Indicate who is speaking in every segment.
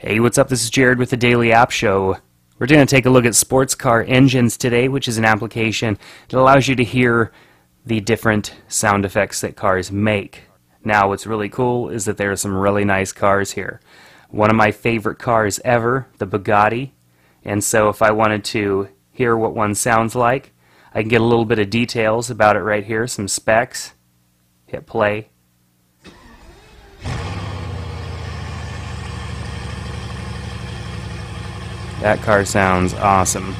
Speaker 1: Hey, what's up? This is Jared with the Daily App Show. We're going to take a look at sports car engines today, which is an application that allows you to hear the different sound effects that cars make. Now, what's really cool is that there are some really nice cars here. One of my favorite cars ever, the Bugatti. And so if I wanted to hear what one sounds like, I can get a little bit of details about it right here, some specs. Hit play. That car sounds awesome.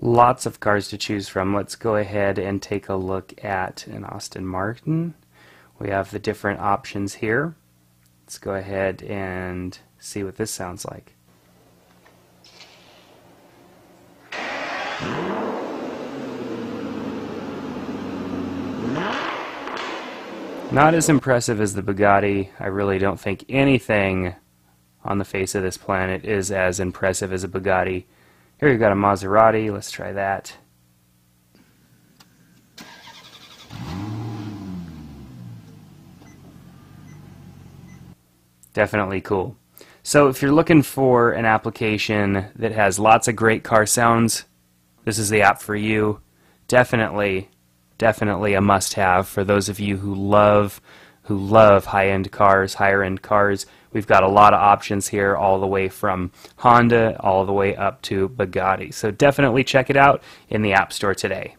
Speaker 1: Lots of cars to choose from. Let's go ahead and take a look at an Aston Martin. We have the different options here. Let's go ahead and see what this sounds like. Not as impressive as the Bugatti. I really don't think anything on the face of this planet is as impressive as a Bugatti. Here you've got a Maserati. Let's try that. Definitely cool. So if you're looking for an application that has lots of great car sounds, this is the app for you. Definitely, definitely a must-have for those of you who love who love high-end cars, higher-end cars. We've got a lot of options here, all the way from Honda all the way up to Bugatti. So definitely check it out in the App Store today.